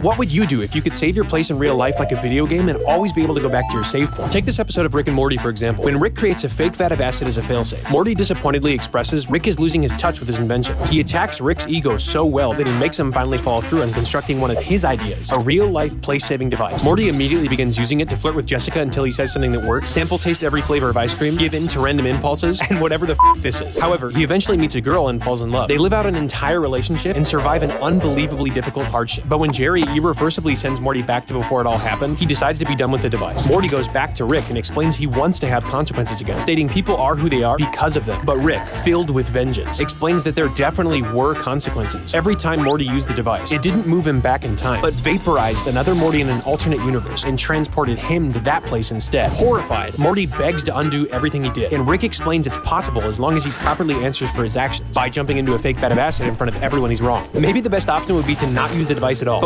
What would you do if you could save your place in real life like a video game and always be able to go back to your save point? Take this episode of Rick and Morty, for example. When Rick creates a fake vat of acid as a failsafe, Morty disappointedly expresses Rick is losing his touch with his invention. He attacks Rick's ego so well that he makes him finally follow through on constructing one of his ideas, a real life place saving device. Morty immediately begins using it to flirt with Jessica until he says something that works, sample taste every flavor of ice cream, give in to random impulses, and whatever the f this is. However, he eventually meets a girl and falls in love. They live out an entire relationship and survive an unbelievably difficult hardship. But when Jerry irreversibly sends Morty back to before it all happened, he decides to be done with the device. Morty goes back to Rick and explains he wants to have consequences again, stating people are who they are because of them. But Rick, filled with vengeance, explains that there definitely were consequences. Every time Morty used the device, it didn't move him back in time, but vaporized another Morty in an alternate universe and transported him to that place instead. Horrified, Morty begs to undo everything he did, and Rick explains it's possible as long as he properly answers for his actions by jumping into a fake vat of acid in front of everyone he's wrong. Maybe the best option would be to not use the device at all.